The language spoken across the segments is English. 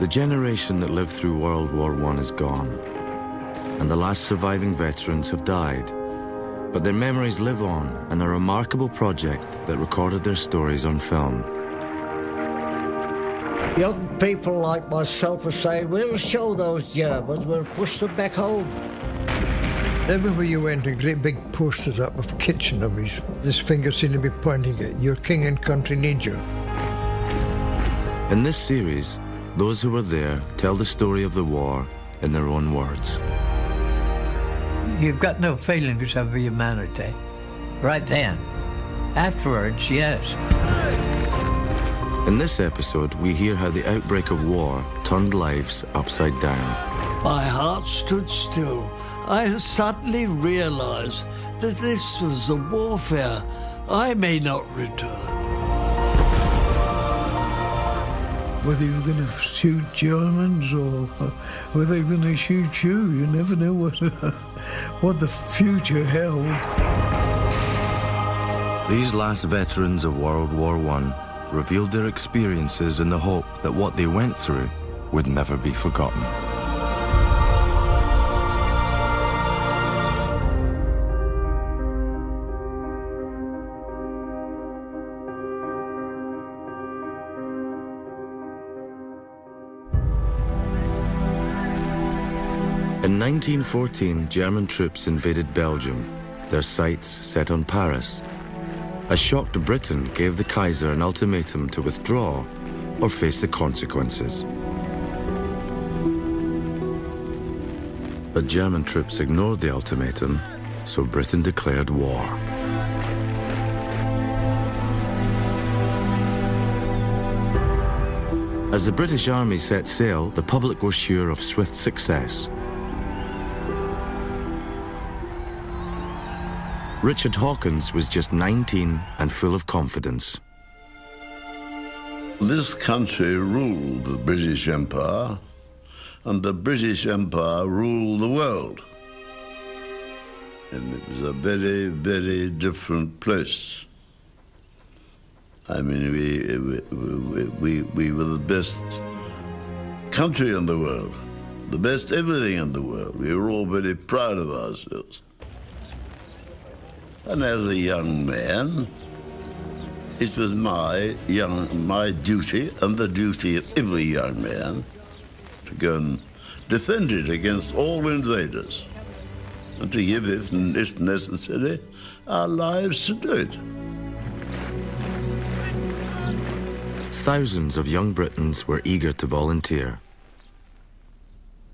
The generation that lived through World War I is gone, and the last surviving veterans have died. But their memories live on in a remarkable project that recorded their stories on film. Young people like myself are saying, we'll show those Germans, we'll push them back home. Everywhere you went, a great big posters up of Kitchener. This finger seemed to be pointing at your king and country need you. In this series, those who were there tell the story of the war in their own words. You've got no feelings of humanity right then. Afterwards, yes. In this episode, we hear how the outbreak of war turned lives upside down. My heart stood still. I suddenly realized that this was a warfare I may not return. Whether you're going to shoot Germans or uh, whether they're going to shoot you. You never know what, what the future held. These last veterans of World War I revealed their experiences in the hope that what they went through would never be forgotten. In 1914, German troops invaded Belgium, their sights set on Paris. A shocked Britain gave the Kaiser an ultimatum to withdraw or face the consequences. But German troops ignored the ultimatum, so Britain declared war. As the British Army set sail, the public was sure of swift success. Richard Hawkins was just 19 and full of confidence. This country ruled the British Empire, and the British Empire ruled the world. And it was a very, very different place. I mean, we, we, we, we were the best country in the world, the best everything in the world. We were all very proud of ourselves. And as a young man, it was my young my duty and the duty of every young man to go and defend it against all invaders and to give, if necessary, our lives to do it. Thousands of young Britons were eager to volunteer.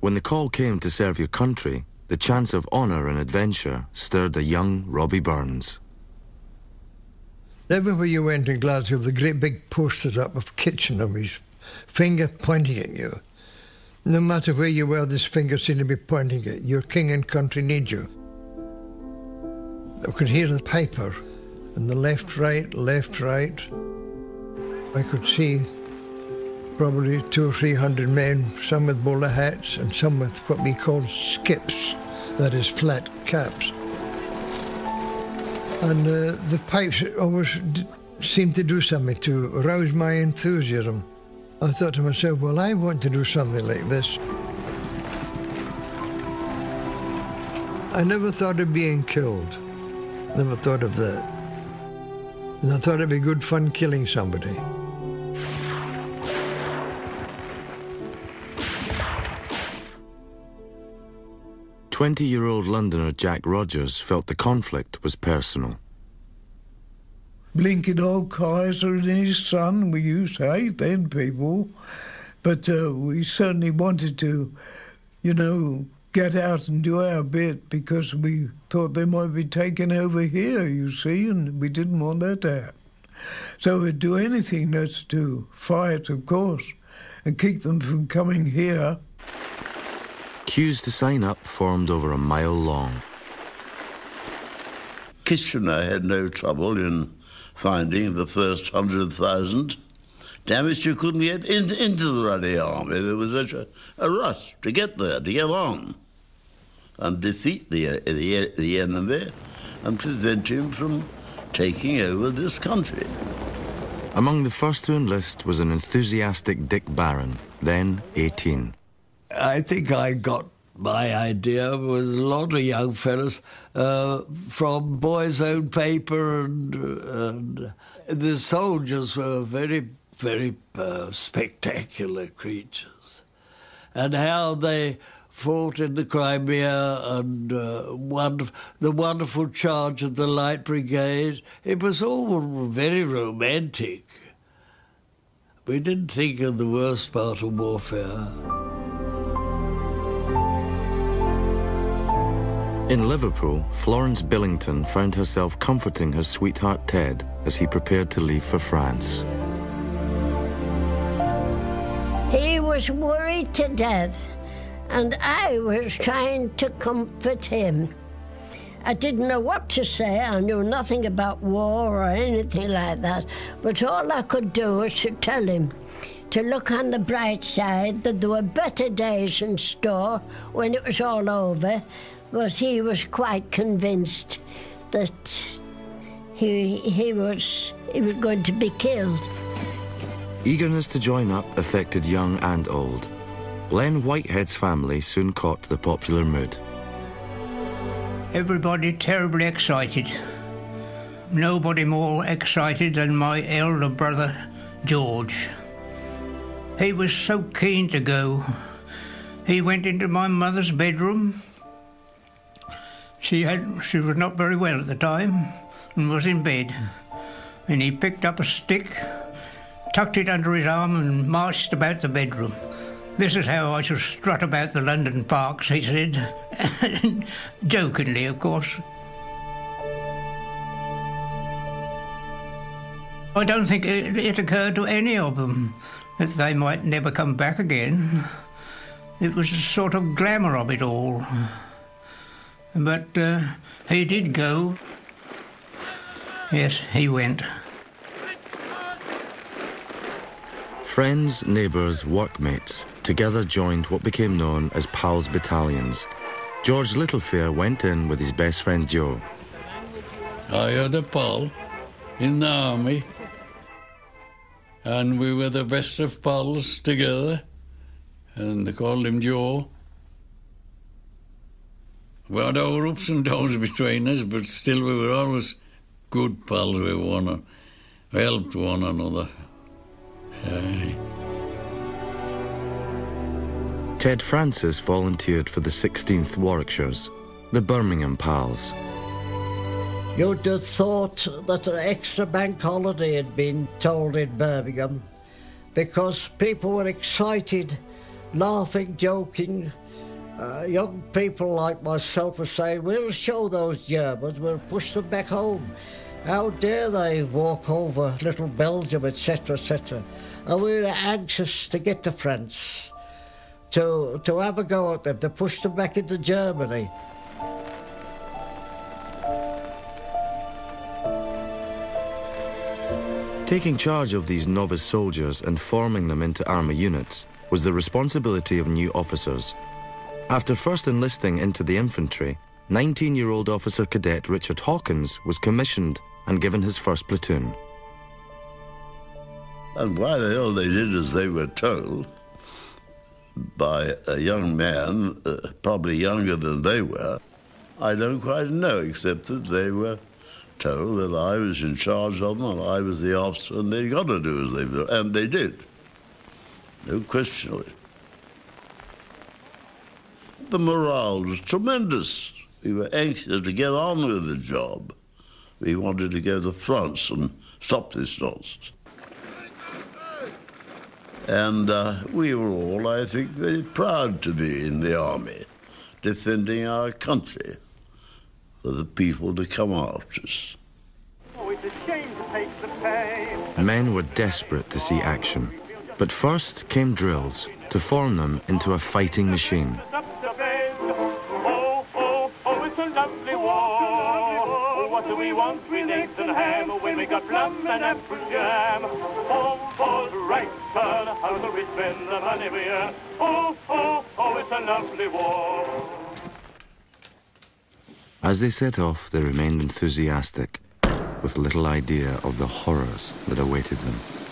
When the call came to serve your country, the chance of honour and adventure stirred a young Robbie Burns. Everywhere you went in Glasgow, the great big posters up of Kitchener, his finger pointing at you. No matter where you were, this finger seemed to be pointing at you. your king and country need you. I could hear the piper, and the left, right, left, right. I could see probably two or three hundred men, some with bowler hats and some with what we call skips, that is flat caps. And uh, the pipes always seemed to do something to rouse my enthusiasm. I thought to myself, well, I want to do something like this. I never thought of being killed. Never thought of that. And I thought it'd be good fun killing somebody. 20 year old Londoner Jack Rogers felt the conflict was personal. Blinking old Kaiser and his son, we used to hate them people, but uh, we certainly wanted to, you know, get out and do our bit because we thought they might be taken over here, you see, and we didn't want that to happen. So we'd do anything that's to fight, of course, and keep them from coming here. Queues to sign up formed over a mile long. Kitchener had no trouble in finding the first hundred thousand. Damaged you couldn't get in, into the Ruddy Army. There was such a, a rush to get there, to get on, and defeat the, the, the enemy and prevent him from taking over this country. Among the first to enlist was an enthusiastic Dick Barron, then 18. I think I got my idea with a lot of young fellows uh, from Boys' Own Paper, and, and, the soldiers were very, very uh, spectacular creatures. And how they fought in the Crimea and uh, the wonderful charge of the Light Brigade. It was all very romantic. We didn't think of the worst part of warfare. In Liverpool, Florence Billington found herself comforting her sweetheart Ted as he prepared to leave for France. He was worried to death and I was trying to comfort him. I didn't know what to say. I knew nothing about war or anything like that. But all I could do was to tell him to look on the bright side, that there were better days in store when it was all over. But he was quite convinced that he, he, was, he was going to be killed. Eagerness to join up affected young and old. Len Whitehead's family soon caught the popular mood. Everybody terribly excited. Nobody more excited than my elder brother, George. He was so keen to go. He went into my mother's bedroom. She had she was not very well at the time and was in bed. And he picked up a stick, tucked it under his arm and marched about the bedroom. This is how I shall strut about the London parks, he said. Jokingly, of course. I don't think it, it, occurred to any of them that they might never come back again. It was a sort of glamour of it all. But uh, he did go. Yes, he went. Friends, neighbours, workmates together joined what became known as PALS battalions. George Littlefair went in with his best friend Joe. I had a pal in the army, and we were the best of pals together, and they called him Joe. We had our ups and downs between us, but still we were always good pals with one another. We helped one another. Ted Francis volunteered for the 16th Warwickshires, the Birmingham Pals. You'd have thought that an extra bank holiday had been told in Birmingham because people were excited, laughing, joking. Uh, young people like myself were saying, We'll show those Germans, we'll push them back home. How dare they walk over little Belgium, etc., etc. And we were anxious to get to France, to, to have a go at them, to push them back into Germany. Taking charge of these novice soldiers and forming them into army units was the responsibility of new officers. After first enlisting into the infantry, 19 year old officer cadet Richard Hawkins was commissioned and given his first platoon. And why the hell they did as they were told by a young man, uh, probably younger than they were, I don't quite know, except that they were told that I was in charge of them and I was the officer and they got to do as they were, and they did. No question of it. The morale was tremendous. We were anxious to get on with the job we wanted to go to France and stop this nonsense. And uh, we were all, I think, very proud to be in the army, defending our country for the people to come after us. Men were desperate to see action, but first came drills to form them into a fighting machine. Want with eggs and ham when we got plum and apple jam. Oh, oh, right, son, how do we spend the money we earn? Oh, oh, oh, it's a lovely war. As they set off, they remained enthusiastic, with little idea of the horrors that awaited them.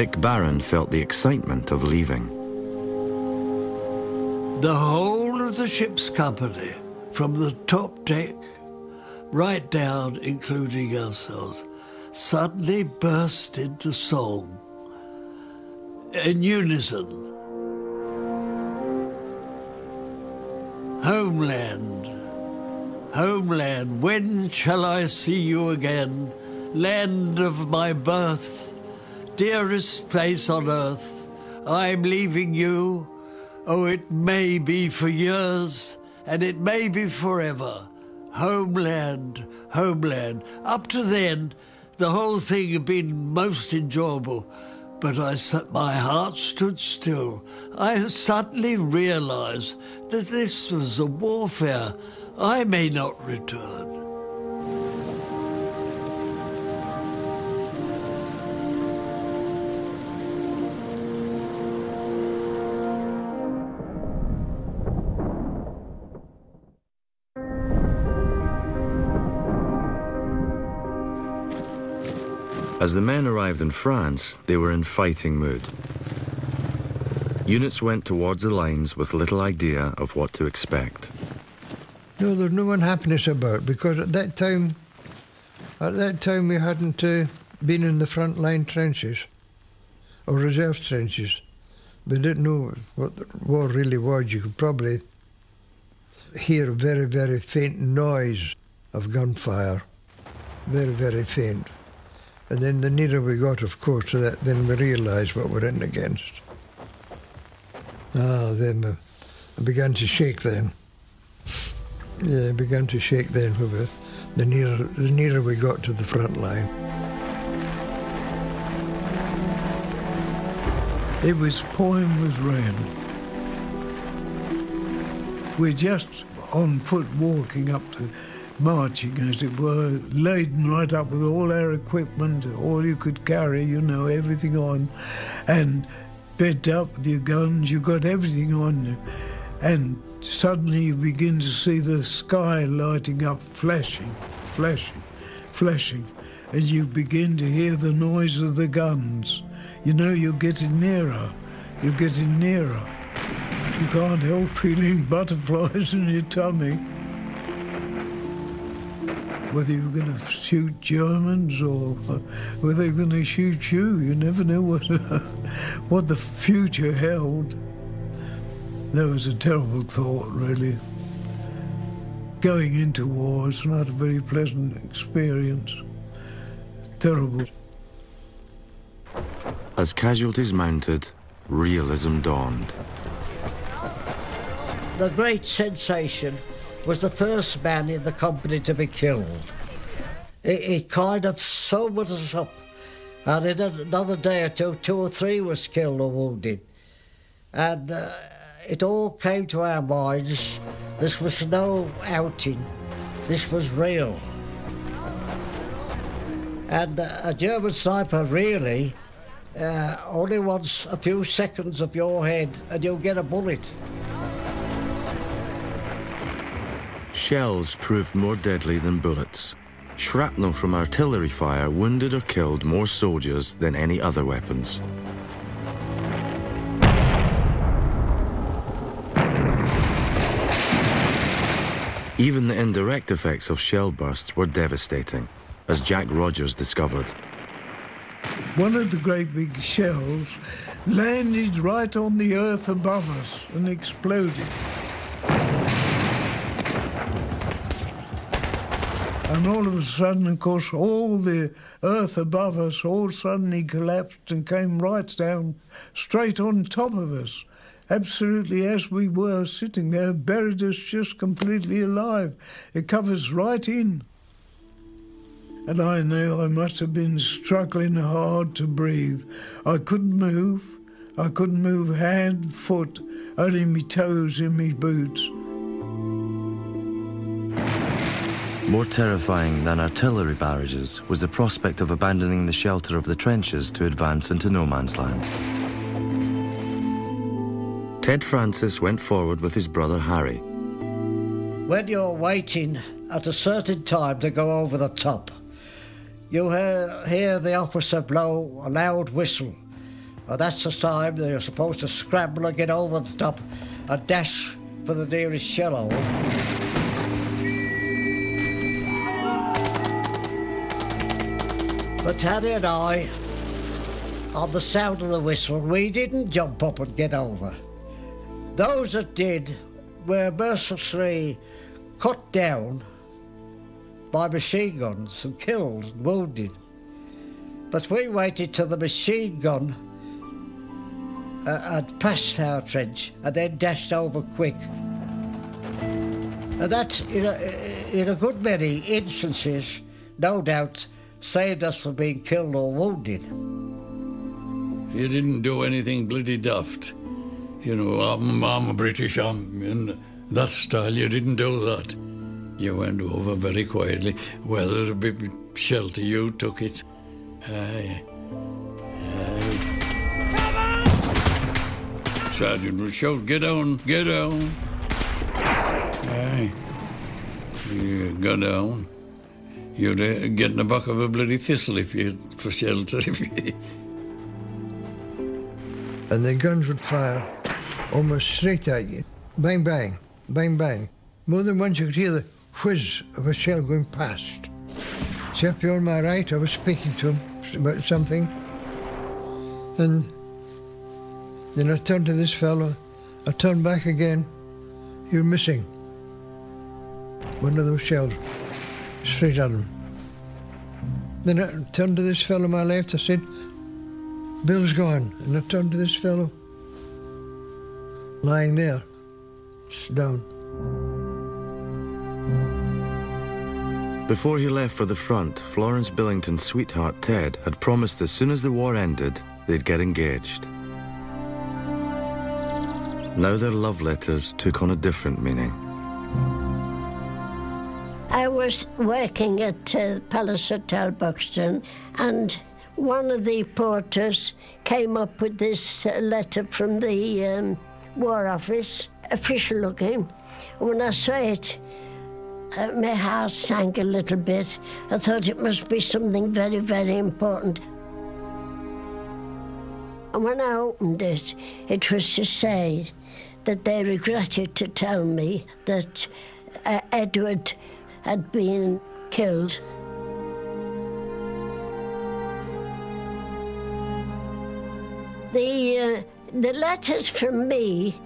Dick Barron felt the excitement of leaving. The whole of the ship's company, from the top deck right down, including ourselves, suddenly burst into song in unison. Homeland, homeland, when shall I see you again? Land of my birth, dearest place on earth, I'm leaving you. Oh, it may be for years, and it may be forever. Homeland, homeland. Up to then, the whole thing had been most enjoyable, but I, my heart stood still. I suddenly realized that this was a warfare. I may not return. As the men arrived in France, they were in fighting mood. Units went towards the lines with little idea of what to expect. No, there's no unhappiness about because at that time, at that time we hadn't uh, been in the front line trenches or reserve trenches. We didn't know what the war really was. You could probably hear a very, very faint noise of gunfire, very, very faint. And then the nearer we got, of course, to that, then we realised what we're in against. Ah, then I began to shake then. Yeah, I began to shake then the nearer, the nearer we got to the front line. It was pouring with rain. We're just on foot walking up to marching, as it were, laden right up with all our equipment, all you could carry, you know, everything on, and bent up with your guns, you got everything on you. And suddenly you begin to see the sky lighting up, flashing, flashing, flashing, and you begin to hear the noise of the guns. You know you're getting nearer, you're getting nearer. You can't help feeling butterflies in your tummy whether you were going to shoot Germans or uh, whether they were going to shoot you. You never knew what, what the future held. That was a terrible thought, really. Going into war is not a very pleasant experience. Terrible. As casualties mounted, realism dawned. The great sensation was the first man in the company to be killed. It, it kind of sobered us up. And in another day or two, two or three was killed or wounded. And uh, it all came to our minds this was no outing, this was real. And uh, a German sniper really uh, only wants a few seconds of your head and you'll get a bullet. Shells proved more deadly than bullets. Shrapnel from artillery fire wounded or killed more soldiers than any other weapons. Even the indirect effects of shell bursts were devastating, as Jack Rogers discovered. One of the great big shells landed right on the earth above us and exploded. And all of a sudden, of course, all the earth above us all suddenly collapsed and came right down straight on top of us. Absolutely as we were sitting there, buried us just completely alive. It covers right in. And I knew I must have been struggling hard to breathe. I couldn't move. I couldn't move hand, foot, only my toes in my boots. More terrifying than artillery barrages was the prospect of abandoning the shelter of the trenches to advance into no man's land. Ted Francis went forward with his brother Harry. When you're waiting at a certain time to go over the top, you hear, hear the officer blow a loud whistle. And that's the time that you're supposed to scramble and get over the top and dash for the nearest shell hole. But Teddy and I, on the sound of the whistle, we didn't jump up and get over. Those that did were mercilessly cut down by machine guns and killed and wounded. But we waited till the machine gun uh, had passed our trench and then dashed over quick. And that, in a, in a good many instances, no doubt, saved us from being killed or wounded. You didn't do anything bloody daft. You know, I'm, I'm a British, I'm in that style. You didn't do that. You went over very quietly. Whether a bit shelter, you took it. Aye. Aye. Sergeant would shout, get down, get down. Aye. You go down. You'd uh, get in the back of a bloody thistle if you for shelter. And the guns would fire almost straight at you. Bang, bang, bang, bang. More than once you could hear the whiz of a shell going past. Here on my right, I was speaking to him about something. And then I turned to this fellow. I turned back again. You're missing. One of those shells straight at him. Then I turned to this fellow my left. I said, Bill's gone. And I turned to this fellow lying there, down. Before he left for the front, Florence Billington's sweetheart Ted had promised as soon as the war ended, they'd get engaged. Now their love letters took on a different meaning. I was working at uh, Palace Hotel Buxton, and one of the porters came up with this uh, letter from the um, War Office, official looking. When I saw it, uh, my heart sank a little bit. I thought it must be something very, very important. And when I opened it, it was to say that they regretted to tell me that uh, Edward had been killed. The, uh, the letters from me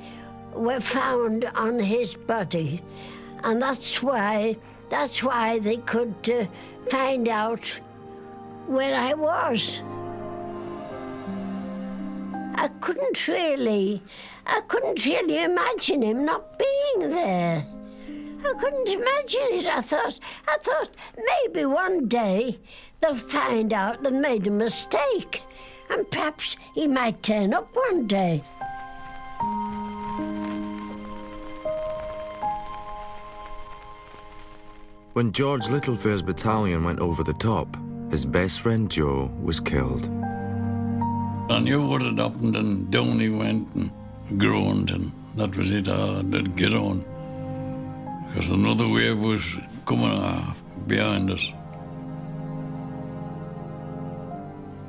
were found on his body, and that's why that's why they could uh, find out where I was. I couldn't really, I couldn't really imagine him not being there. I couldn't imagine it. I thought, I thought maybe one day they'll find out they made a mistake, and perhaps he might turn up one day. When George Littlefair's battalion went over the top, his best friend Joe was killed. I knew what had happened, and down he went and groaned, and that was it. I did get on. Because another wave was coming off behind us.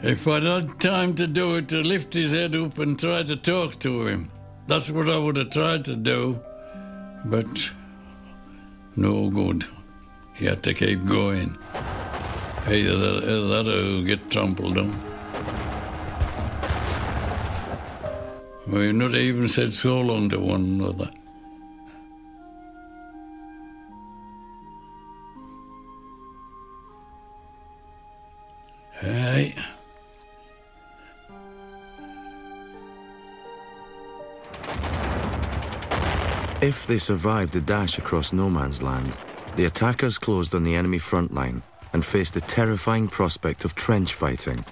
If I'd had time to do it, to lift his head up and try to talk to him, that's what I would have tried to do. But no good. He had to keep going. Either that, or get trampled on. We've not even said so long to one another. If they survived the dash across no man's land, the attackers closed on the enemy front line and faced a terrifying prospect of trench fighting,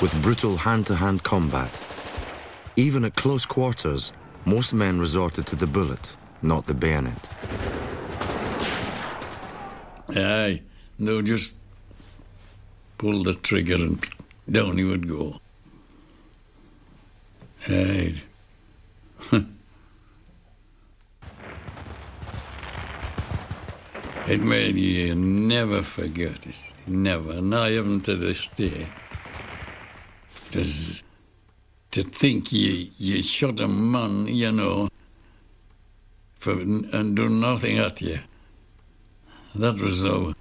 with brutal hand-to-hand combat. Even at close quarters, most men resorted to the bullet, not the bayonet. Aye, no, just pull the trigger and down he would go. Aye. It made you never forget it. Never. I haven't to this day. Just to think you, you shot a man, you know, for, and uh, do nothing at you. That was how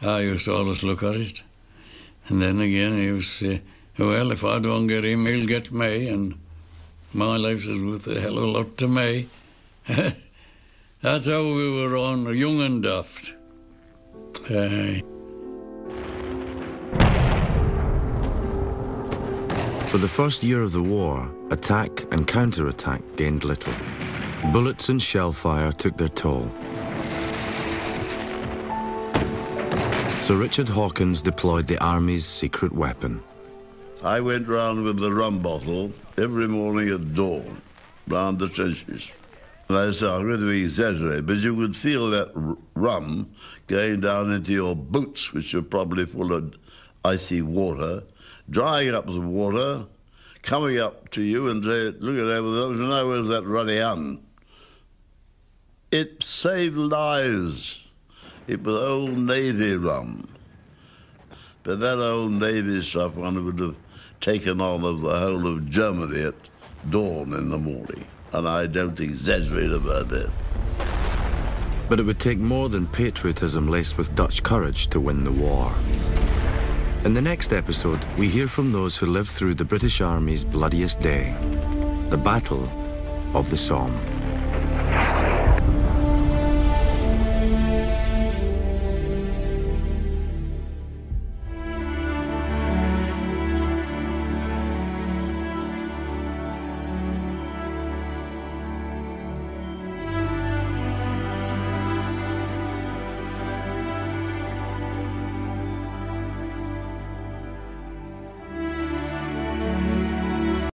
I used to always look at it. And then again, he was say, well, if I don't get him, he'll get me, and my life is worth a hell of a lot to me. That's how we were on, young and daft. Aye. For the first year of the war, attack and counterattack gained little. Bullets and shell fire took their toll. Sir Richard Hawkins deployed the Army's secret weapon. I went round with the rum bottle every morning at dawn, round the trenches. I'm exaggerate, but you could feel that rum going down into your boots, which are probably full of icy water, drying up the water, coming up to you and say, look at over there, now where's that ruddy un? It saved lives. It was old Navy rum. But that old Navy stuff, one would have taken on of the whole of Germany at dawn in the morning. And I don't exaggerate about that. But it would take more than patriotism laced with Dutch courage to win the war. In the next episode, we hear from those who lived through the British Army's bloodiest day, the Battle of the Somme.